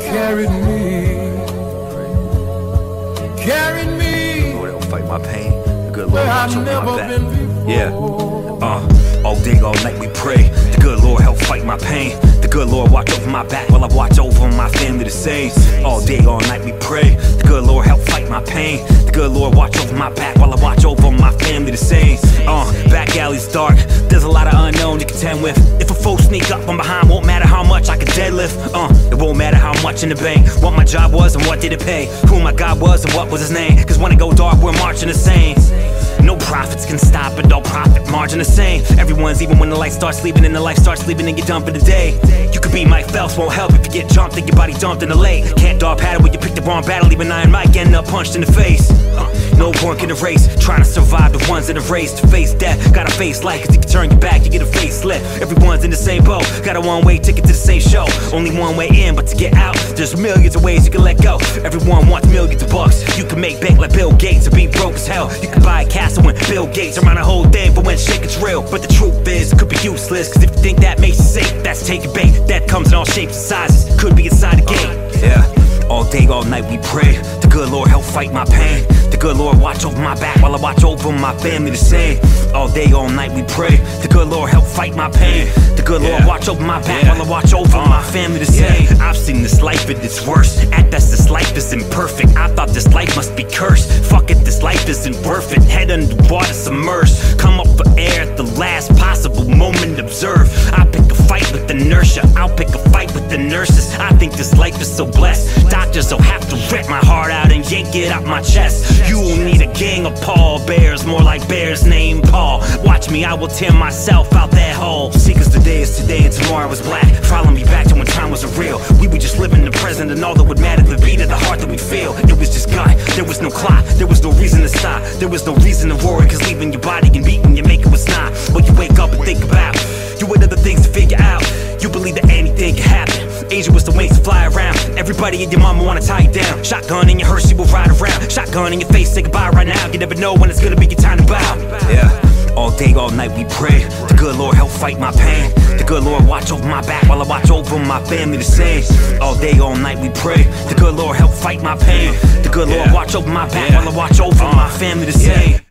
carried me, carried me. Lord, help fight my pain. The good Lord, watch I've over never my back. been. Yeah. Uh, all day, all night we pray. The good Lord help fight my pain. The good Lord watch over my back while I watch over my family the same. All day, all night we pray. The good Lord help fight my pain. Good Lord watch over my back while I watch over my family the same. Uh, back alley's dark. There's a lot of unknown to contend with. If a foe sneak up from behind, won't matter how much I can deadlift. Uh, it won't matter how much in the bank. What my job was and what did it pay. Who my God was and what was his name. Cause when it go dark, we're marching the same. No profits can stop it, all profit margin the same. Everyone's even when the light start sleeping and the light starts sleeping and you're done for the day. You could be Mike Phelps, won't help if you get jumped and your body dumped in the lake. Can't dog paddle when you pick the wrong battle, even Iron Mike ending up punched in the face. One can erase, trying to survive the ones that have raised to face death. Gotta face life, cause if you turn your back, you get a facelift. Everyone's in the same boat, got a one way ticket to the same show. Only one way in, but to get out, there's millions of ways you can let go. Everyone wants millions of bucks. You can make bank like Bill Gates or be broke as hell. You can buy a castle when Bill Gates around a whole thing, but when shit gets real. But the truth is, it could be useless, cause if you think that makes you safe, that's taking bait. That comes in all shapes and sizes, could be inside the gate. Yeah. All day, all night we pray. The good Lord help fight my pain. The good Lord watch over my back while I watch over my family the same. All day, all night we pray. The good Lord help fight my pain. The good Lord Yeah. watch over my back Yeah. while I watch over my uh, family the same. I've seen this life at its worse. At best, this life is imperfect. I thought this life must be cursed. Fuck it, this life isn't worth it. Head underwater, submerged. Come up for air at the last possible moment. Observe. I pick a fight with inertia. I'll pick a fight with the nurses. Think this life is so blessed. Doctors will have to rip my heart out and yank it out my chest. You will need a gang of Paul Bears, more like bears named Paul. Watch me, I will tear myself out that hole. See, cause today is today and tomorrow is black. Follow me back to when time was a real. We were just living in the present and all that would matter, the beat of the heart that we feel. It was just gut, there was no clock, there was no reason to stop. There was no reason to worry, cause leaving your body and beating you make it was not. Angel was the wings to fly around. Everybody and your mama wanna tie you down. Shotgun in your hearse, you will ride around. Shotgun in your face, say goodbye right now. You never know when it's gonna be your time to bow. Yeah. All day, all night we pray. The good Lord help fight my pain. The good Lord watch over my back while I watch over my family the same. All day, all night we pray. The good Lord help fight my pain. The good Lord Yeah. watch over my back Yeah. while I watch over my uh, family the Yeah. same.